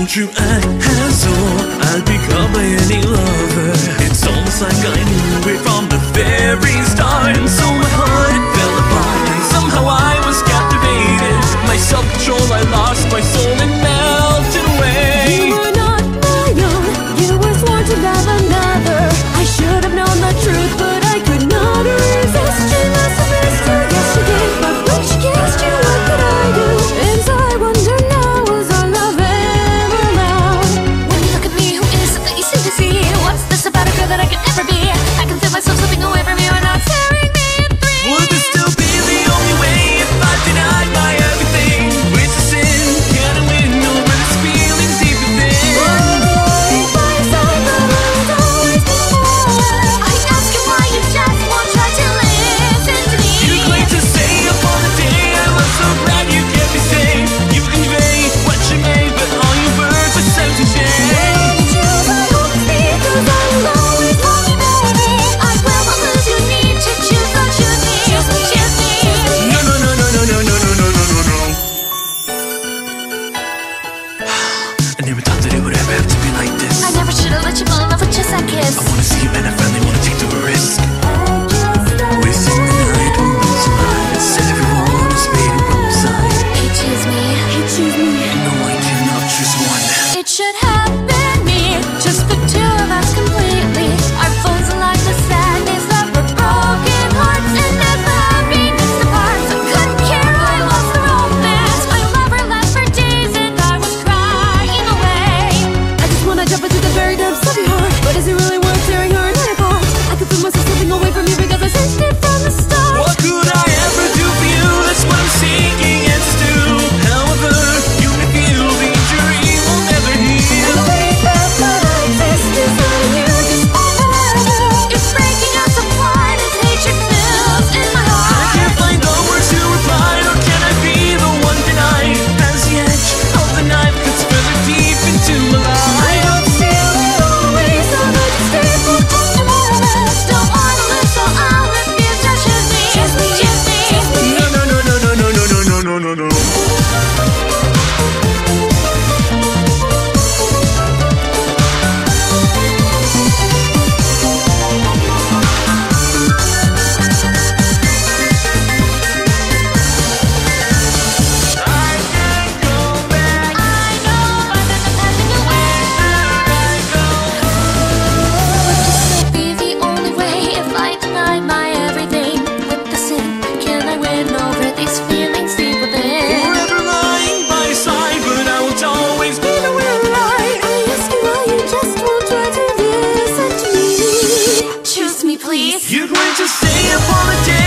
Don't you act as though I'd become any lover. It's almost like I knew it from the very I wanna see you in a friendly You'd wait to stay up on the day.